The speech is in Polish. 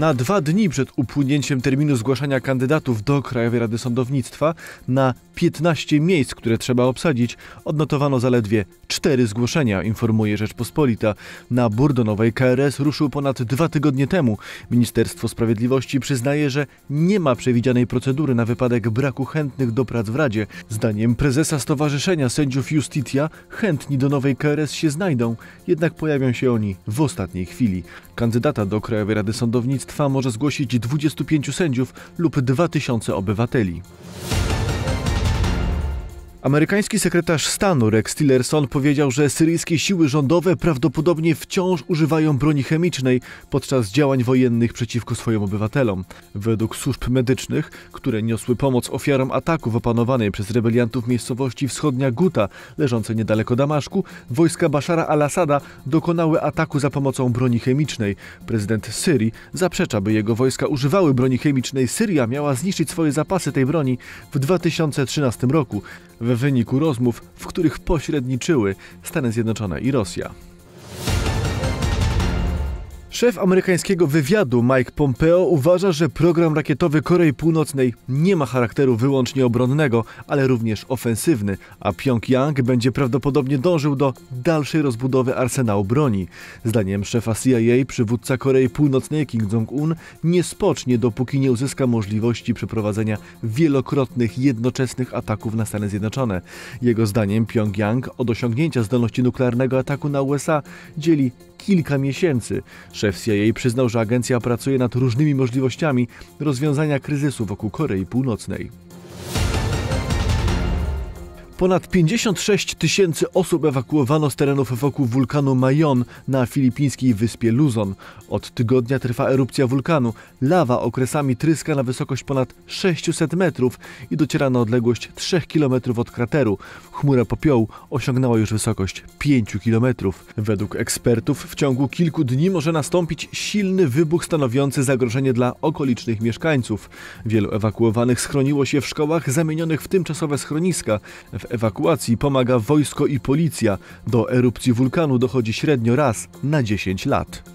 Na dwa dni przed upłynięciem terminu zgłaszania kandydatów do Krajowej Rady Sądownictwa na 15 miejsc, które trzeba obsadzić, odnotowano zaledwie cztery zgłoszenia, informuje Rzeczpospolita. Nabór do nowej KRS ruszył ponad dwa tygodnie temu. Ministerstwo Sprawiedliwości przyznaje, że nie ma przewidzianej procedury na wypadek braku chętnych do prac w Radzie. Zdaniem prezesa Stowarzyszenia Sędziów Justitia chętni do nowej KRS się znajdą, jednak pojawią się oni w ostatniej chwili. Kandydata do Krajowej Rady Sądownictwa może zgłosić 25 sędziów lub 2000 obywateli. Amerykański sekretarz stanu Rex Tillerson powiedział, że syryjskie siły rządowe prawdopodobnie wciąż używają broni chemicznej podczas działań wojennych przeciwko swoim obywatelom. Według służb medycznych, które niosły pomoc ofiarom ataku w opanowanej przez rebeliantów miejscowości wschodnia Guta, leżącej niedaleko Damaszku, wojska Bashara al-Assada dokonały ataku za pomocą broni chemicznej. Prezydent Syrii zaprzecza, by jego wojska używały broni chemicznej. Syria miała zniszczyć swoje zapasy tej broni w 2013 roku w wyniku rozmów, w których pośredniczyły Stany Zjednoczone i Rosja. Szef amerykańskiego wywiadu Mike Pompeo uważa, że program rakietowy Korei Północnej nie ma charakteru wyłącznie obronnego, ale również ofensywny, a Pjongjang będzie prawdopodobnie dążył do dalszej rozbudowy arsenału broni. Zdaniem szefa CIA przywódca Korei Północnej Kim Jong-un nie spocznie, dopóki nie uzyska możliwości przeprowadzenia wielokrotnych jednoczesnych ataków na Stany Zjednoczone. Jego zdaniem Pjongjang od osiągnięcia zdolności nuklearnego ataku na USA dzieli kilka miesięcy. Szef CIA przyznał, że agencja pracuje nad różnymi możliwościami rozwiązania kryzysu wokół Korei Północnej. Ponad 56 tysięcy osób ewakuowano z terenów wokół wulkanu Mayon na filipińskiej wyspie Luzon. Od tygodnia trwa erupcja wulkanu. Lawa okresami tryska na wysokość ponad 600 metrów i dociera na odległość 3 km od krateru. Chmura popiołu osiągnęła już wysokość 5 km. Według ekspertów w ciągu kilku dni może nastąpić silny wybuch stanowiący zagrożenie dla okolicznych mieszkańców. Wielu ewakuowanych schroniło się w szkołach zamienionych w tymczasowe schroniska. W ewakuacji pomaga wojsko i policja. Do erupcji wulkanu dochodzi średnio raz na 10 lat.